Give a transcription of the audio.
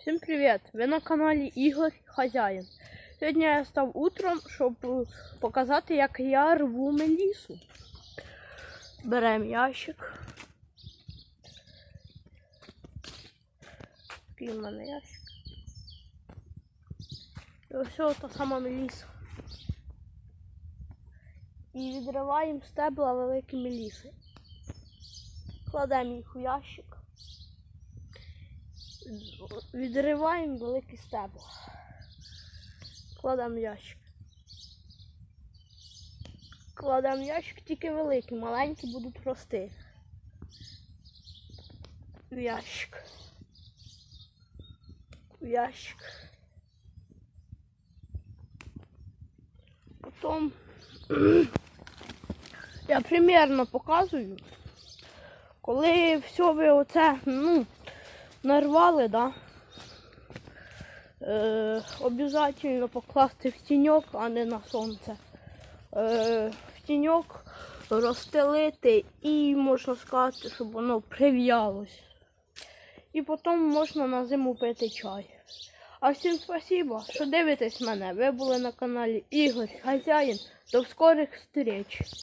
Всім привіт! Ви на каналі Ігор Хазяїн. Сьогодні я став утром, щоб е, показати, як я рву мелісу. Беремо ящик. Такий в мене ящик. І ось та сама меліса. І відриваємо стебла великі меліси. Кладемо їх у ящик. Відриваємо великі стебла. Кладемо ящик. Кладемо ящик тільки великі, маленькі будуть рости. В ящик. В ящик. Потім я примерно показую, коли все ви оце, ну, нарвали, да? Е, обязательно покласти в тіньок, а не на сонце. Е, в тіньок розстелити і можна сказати, щоб воно прив'ялось. І потім можна на зиму пити чай. А всім спасибо, що дивитесь мене. Ви були на каналі Ігор Хазяїн. До скорих зустріч.